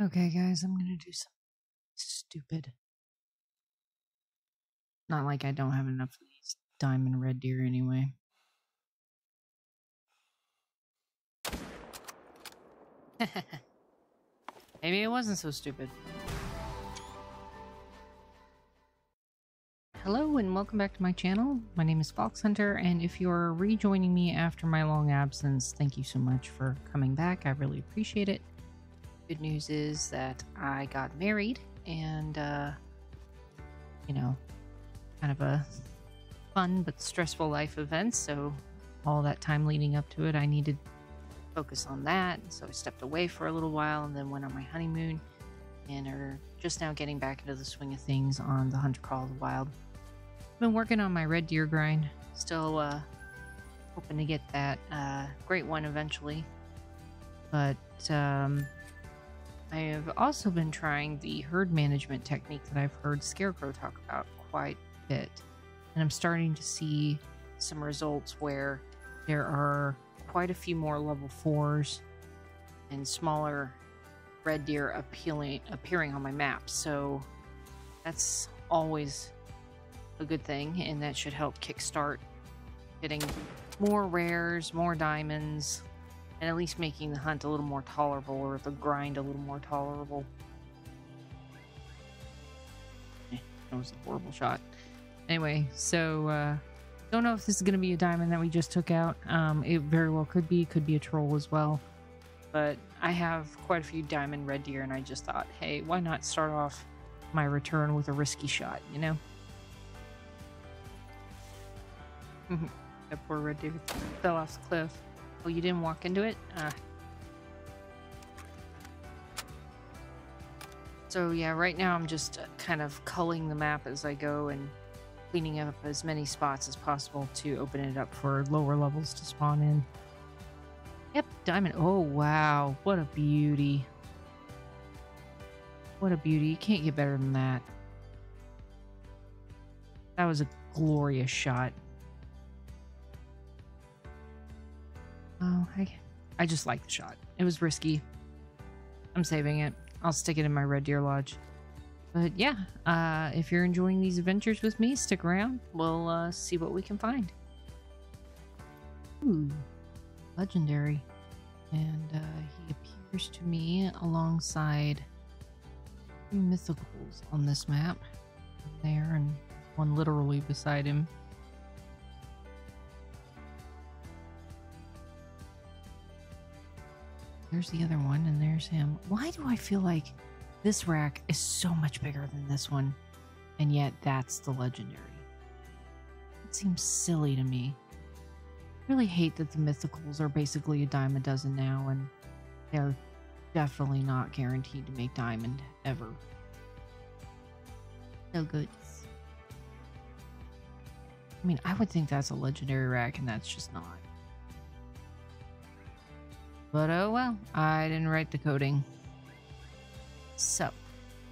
Okay, guys, I'm gonna do something stupid. Not like I don't have enough of these diamond red deer anyway. Maybe it wasn't so stupid. Hello and welcome back to my channel. My name is Falx Hunter, and if you're rejoining me after my long absence, thank you so much for coming back. I really appreciate it. Good news is that I got married, and uh, you know, kind of a fun but stressful life event. So all that time leading up to it, I needed to focus on that. So I stepped away for a little while, and then went on my honeymoon, and are just now getting back into the swing of things on the Hunter Call of the Wild. Been working on my red deer grind. Still uh, hoping to get that uh, great one eventually. But um, I have also been trying the herd management technique that I've heard Scarecrow talk about quite a bit. And I'm starting to see some results where there are quite a few more level fours and smaller red deer appealing, appearing on my map. So that's always a good thing, and that should help kickstart getting more rares, more diamonds, and at least making the hunt a little more tolerable or the grind a little more tolerable. That was a horrible shot. Anyway, so uh, don't know if this is going to be a diamond that we just took out. Um, it very well could be, could be a troll as well. But I have quite a few diamond red deer, and I just thought, hey, why not start off my return with a risky shot, you know? that poor red deer fell off the cliff. Oh, you didn't walk into it? Ah. So yeah, right now I'm just uh, kind of culling the map as I go and cleaning up as many spots as possible to open it up for lower levels to spawn in. Yep, diamond. Oh, wow. What a beauty. What a beauty. You can't get better than that. That was a glorious shot. Oh, I, I just like the shot. It was risky. I'm saving it. I'll stick it in my Red Deer Lodge. But yeah, uh, if you're enjoying these adventures with me, stick around. We'll uh, see what we can find. Ooh, legendary. And uh, he appears to me alongside mythicals on this map. There, and one literally beside him. There's the other one, and there's him. Why do I feel like this rack is so much bigger than this one, and yet that's the legendary? It seems silly to me. I really hate that the mythicals are basically a dime a dozen now, and they're definitely not guaranteed to make diamond ever. No good. I mean, I would think that's a legendary rack, and that's just not. But oh well, I didn't write the coding. So,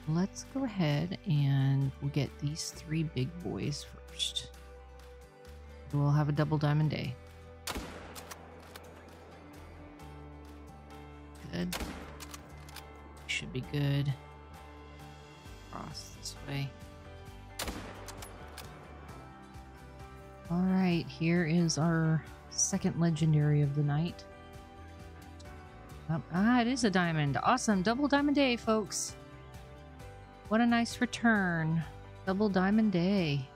let's go ahead and we'll get these three big boys first. We'll have a double diamond day. Good. Should be good. Cross this way. Alright, here is our second legendary of the night. Ah, it is a diamond. Awesome. Double diamond day, folks. What a nice return. Double diamond day.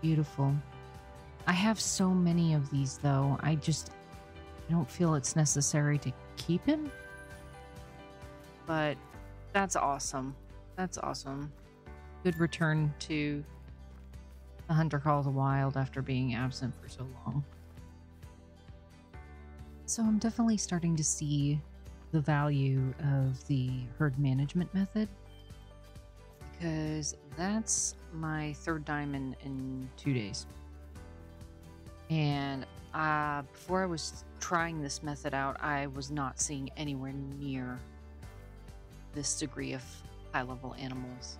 Beautiful. I have so many of these, though. I just I don't feel it's necessary to keep him. But that's awesome. That's awesome. Good return to the Hunter Call of the Wild after being absent for so long. So I'm definitely starting to see the value of the herd management method because that's my third diamond in two days. And uh, before I was trying this method out, I was not seeing anywhere near this degree of high level animals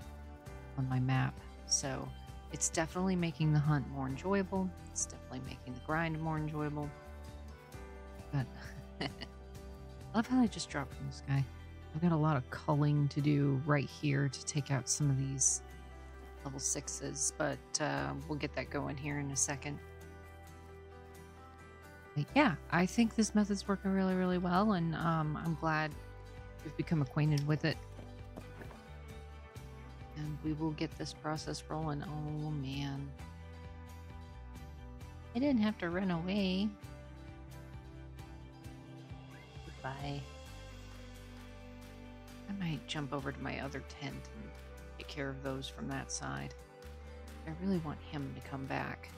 on my map. So it's definitely making the hunt more enjoyable. It's definitely making the grind more enjoyable. But I love how they just dropped from the sky. I've got a lot of culling to do right here to take out some of these level sixes, but uh, we'll get that going here in a second. But yeah, I think this method's working really, really well, and um, I'm glad we've become acquainted with it. And we will get this process rolling. Oh man. I didn't have to run away. Goodbye. I might jump over to my other tent and take care of those from that side. I really want him to come back.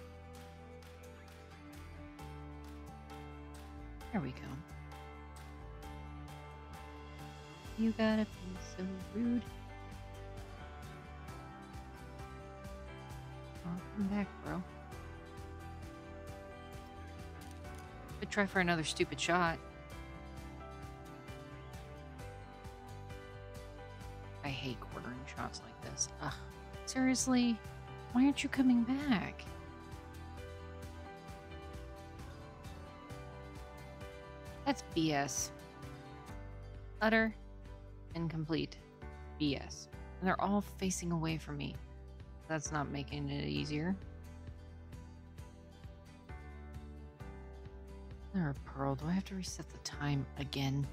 There we go. You gotta be so rude. Oh, come back, bro. Could try for another stupid shot. Seriously? Why aren't you coming back? That's BS. Utter and complete BS. And they're all facing away from me. That's not making it easier. There pearl. Do I have to reset the time again?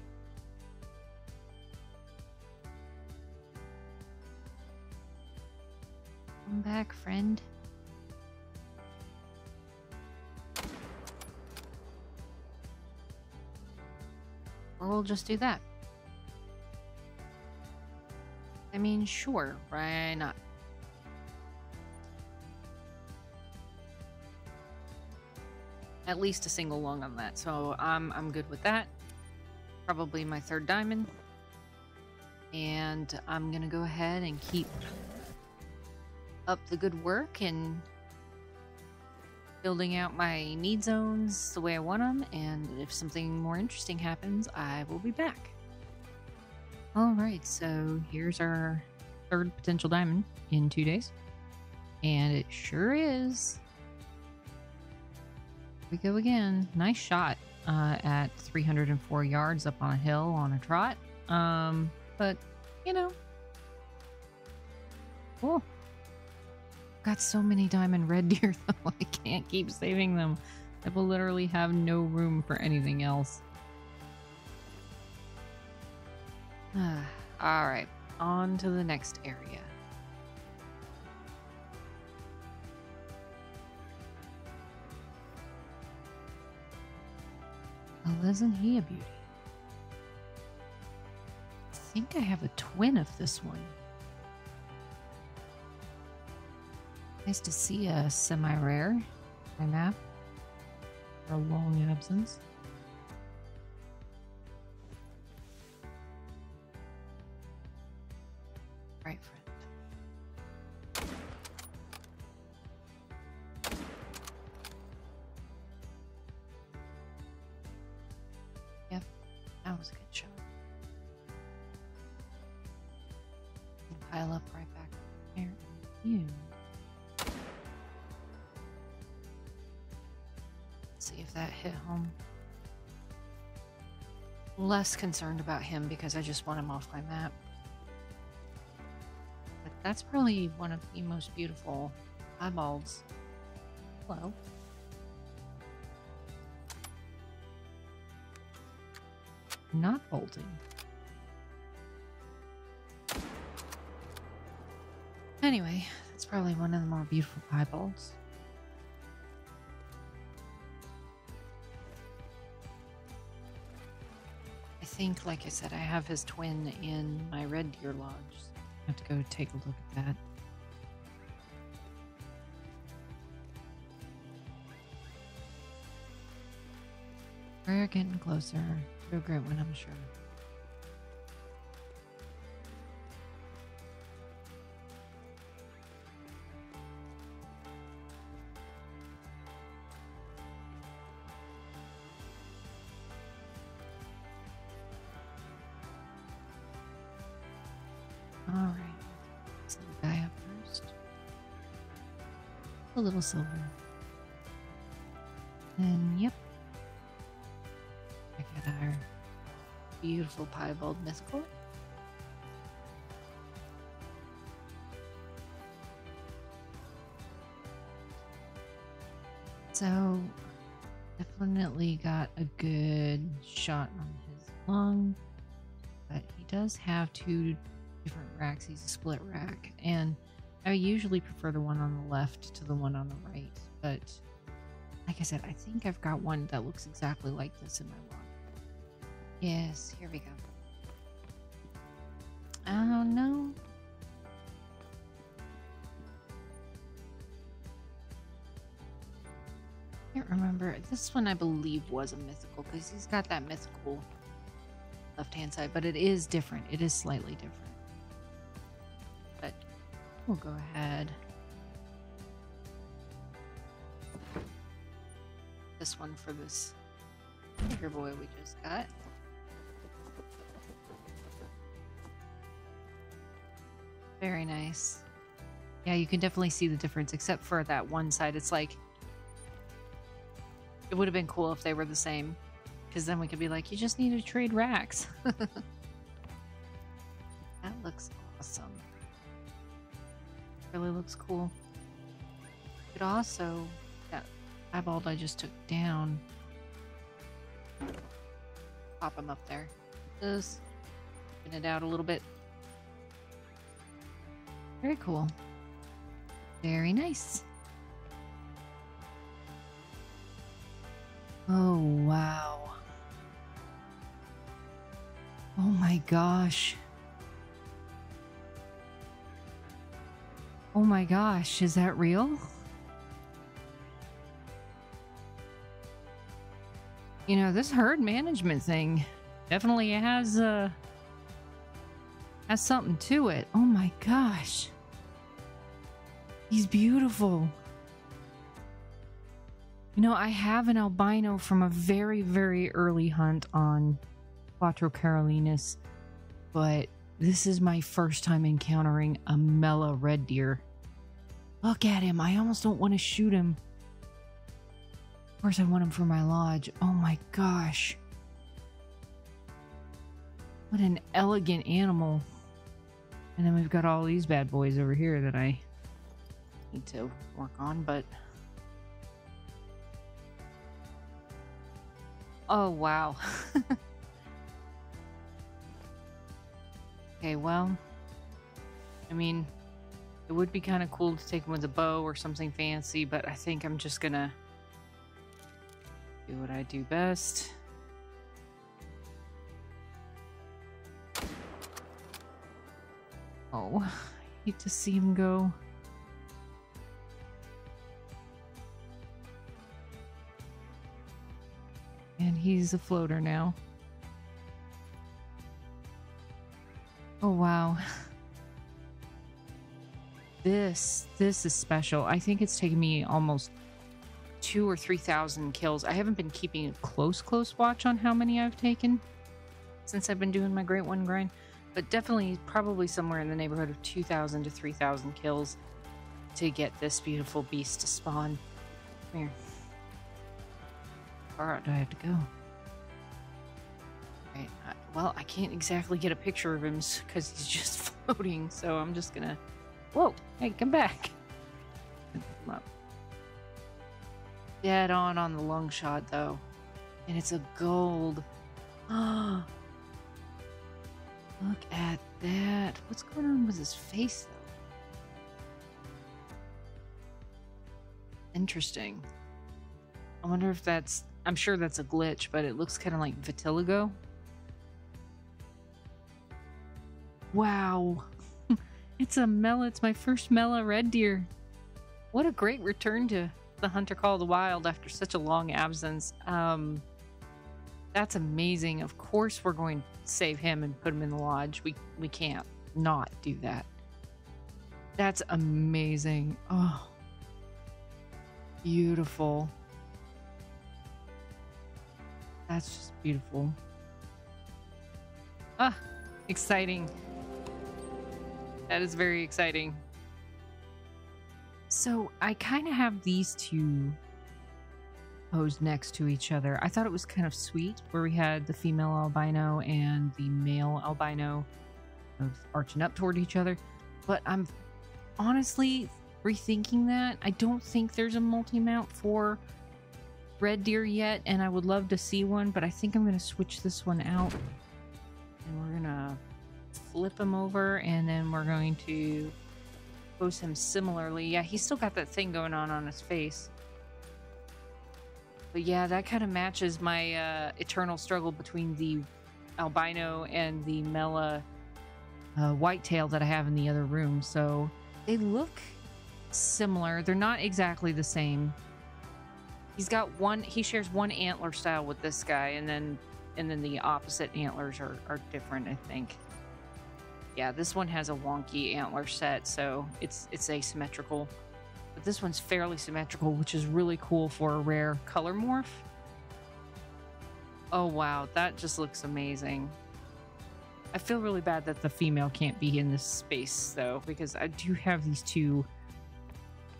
Come back, friend. Or we'll just do that. I mean, sure, why not? At least a single lung on that, so I'm I'm good with that. Probably my third diamond. And I'm gonna go ahead and keep up the good work and building out my need zones the way I want them. And if something more interesting happens, I will be back. All right, so here's our third potential diamond in two days. And it sure is. we go again. Nice shot uh, at 304 yards up on a hill on a trot. Um, but, you know. Cool. Got so many diamond red deer though, I can't keep saving them. I will literally have no room for anything else. All right, on to the next area. Well, isn't he a beauty? I think I have a twin of this one. Nice to see a semi-rare my map for a long absence. Right, friend. Yep, that was a good shot. Pile up right back there. You. If that hit home. Less concerned about him because I just want him off my map. But that's probably one of the most beautiful piebalds. Hello. Not bolting. Anyway, that's probably one of the more beautiful piebalds. Think, like I said, I have his twin in my Red Deer Lodge. I have to go take a look at that. We're getting closer to a great one, I'm sure. a little silver. And yep. I got our beautiful piebald mythical. So definitely got a good shot on his lung, but he does have two different racks. He's a split rack, and I usually prefer the one on the left to the one on the right, but like I said, I think I've got one that looks exactly like this in my log. Yes, here we go. Oh no. I can't remember. This one I believe was a mythical because he's got that mythical left hand side, but it is different. It is slightly different. We'll go ahead. This one for this bigger boy we just got. Very nice. Yeah, you can definitely see the difference, except for that one side. It's like it would have been cool if they were the same, because then we could be like, you just need to trade racks. that looks awesome. Really looks cool. It also, that piebald I just took down, pop him up there. Just spin it out a little bit. Very cool. Very nice. Oh, wow. Oh my gosh. Oh my gosh, is that real? You know, this herd management thing definitely has uh has something to it. Oh my gosh. He's beautiful. You know, I have an albino from a very, very early hunt on Cuatro Colinas, but this is my first time encountering a Mela red deer. Look at him. I almost don't want to shoot him. Of course, I want him for my lodge. Oh my gosh. What an elegant animal. And then we've got all these bad boys over here that I need to work on, but Oh, wow. okay, well, I mean, it would be kind of cool to take him with a bow or something fancy, but I think I'm just gonna do what I do best. Oh, I hate to see him go. And he's a floater now. Oh, wow. This, this is special. I think it's taken me almost two or 3,000 kills. I haven't been keeping a close, close watch on how many I've taken since I've been doing my Great One grind, but definitely probably somewhere in the neighborhood of 2,000 to 3,000 kills to get this beautiful beast to spawn. Come here far out do I have to go? Right. I, well, I can't exactly get a picture of him because he's just floating, so I'm just gonna. Whoa! Hey, come back! Dead on on the lung shot, though. And it's a gold. Ah! Look at that. What's going on with his face, though? Interesting. I wonder if that's I'm sure that's a glitch, but it looks kind of like vitiligo. Wow. It's a Mela. It's my first Mela red deer. What a great return to the Hunter Call of the Wild after such a long absence. Um, that's amazing. Of course we're going to save him and put him in the lodge. We we can't not do that. That's amazing. Oh. Beautiful. That's just beautiful. Ah, exciting. That is very exciting. So I kind of have these two posed next to each other. I thought it was kind of sweet where we had the female albino and the male albino of arching up toward each other. But I'm honestly rethinking that. I don't think there's a multi mount for red deer yet, and I would love to see one, but I think I'm going to switch this one out. And we're going to flip him over, and then we're going to pose him similarly. Yeah, he's still got that thing going on on his face. But yeah, that kind of matches my uh, eternal struggle between the albino and the Mela uh, whitetail that I have in the other room. So they look similar. They're not exactly the same. He's got one. He shares one antler style with this guy, and then and then the opposite antlers are are different. I think. Yeah, this one has a wonky antler set, so it's it's asymmetrical. But this one's fairly symmetrical, which is really cool for a rare color morph. Oh wow, that just looks amazing. I feel really bad that the female can't be in this space though, because I do have these two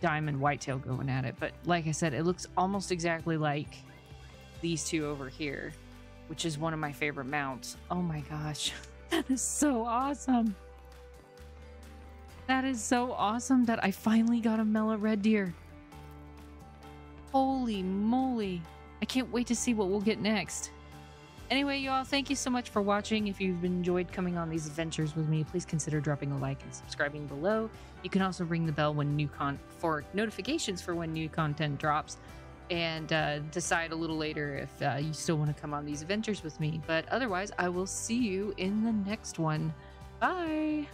diamond whitetail going at it. But like I said, it looks almost exactly like these two over here, which is one of my favorite mounts. Oh my gosh, that is so awesome. That is so awesome that I finally got a Mela red deer. Holy moly. I can't wait to see what we'll get next. Anyway, y'all, thank you so much for watching. If you've enjoyed coming on these adventures with me, please consider dropping a like and subscribing below. You can also ring the bell when new con for notifications for when new content drops, and uh, decide a little later if uh, you still want to come on these adventures with me. But otherwise, I will see you in the next one. Bye.